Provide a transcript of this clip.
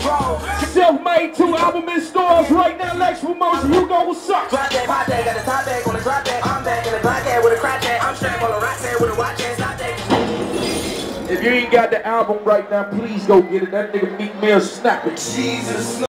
Self-made two album in stores right now. Lex Promotion, Hugo, what's up? Drop that, pop that, got a top bag on the drop that. I'm back in the black hat with a crack hat. I'm strapped on a rock set with a watch and stop that. If you ain't got the album right now, please go get it. That nigga Meek Mill snapping. Jesus.